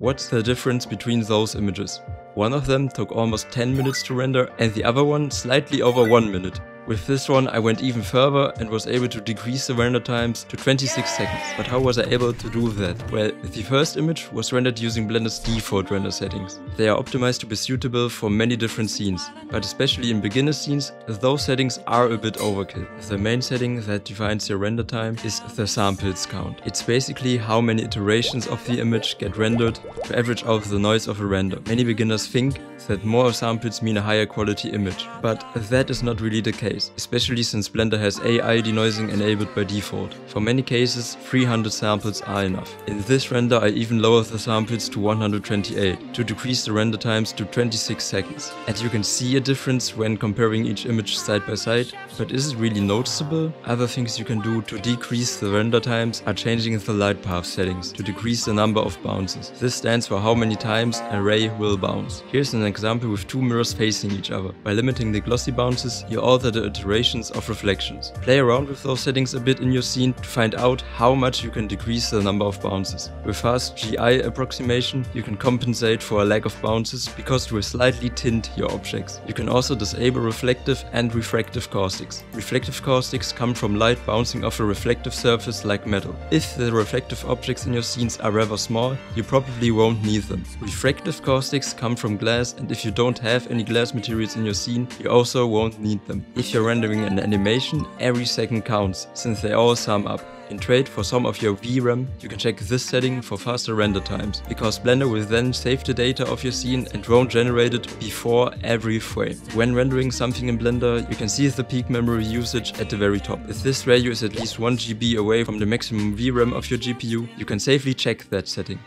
What's the difference between those images? One of them took almost 10 minutes to render and the other one slightly over 1 minute. With this one I went even further and was able to decrease the render times to 26 seconds. But how was I able to do that? Well, the first image was rendered using Blender's default render settings. They are optimized to be suitable for many different scenes, but especially in beginner scenes, those settings are a bit overkill. The main setting that defines your render time is the samples count. It's basically how many iterations of the image get rendered to average out the noise of a render. Many beginners think that more samples mean a higher quality image, but that is not really the case case, especially since Blender has AI denoising enabled by default. For many cases, 300 samples are enough. In this render I even lowered the samples to 128 to decrease the render times to 26 seconds. And you can see a difference when comparing each image side by side, but is it really noticeable? Other things you can do to decrease the render times are changing the light path settings to decrease the number of bounces. This stands for how many times a ray will bounce. Here's an example with two mirrors facing each other. By limiting the glossy bounces, you alter the iterations of reflections. Play around with those settings a bit in your scene to find out how much you can decrease the number of bounces. With fast GI approximation, you can compensate for a lack of bounces because you will slightly tint your objects. You can also disable reflective and refractive caustics. Reflective caustics come from light bouncing off a reflective surface like metal. If the reflective objects in your scenes are rather small, you probably won't need them. Refractive caustics come from glass and if you don't have any glass materials in your scene, you also won't need them. If you're rendering an animation, every second counts, since they all sum up. In trade for some of your VRAM, you can check this setting for faster render times, because Blender will then save the data of your scene and won't generate it before every frame. When rendering something in Blender, you can see the peak memory usage at the very top. If this value is at least 1 GB away from the maximum VRAM of your GPU, you can safely check that setting.